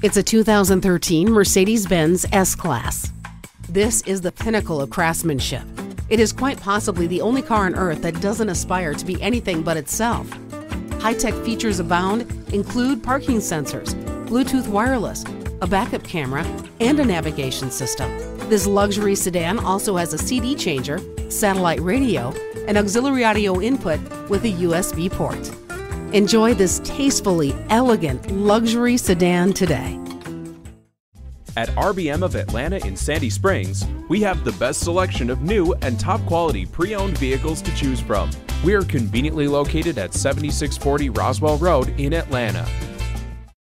It's a 2013 Mercedes Benz S Class. This is the pinnacle of craftsmanship. It is quite possibly the only car on earth that doesn't aspire to be anything but itself. High tech features abound include parking sensors, Bluetooth wireless, a backup camera, and a navigation system. This luxury sedan also has a CD changer, satellite radio, and auxiliary audio input with a USB port. Enjoy this tastefully elegant luxury sedan today. At RBM of Atlanta in Sandy Springs, we have the best selection of new and top quality pre owned vehicles to choose from. We are conveniently located at 7640 Roswell Road in Atlanta.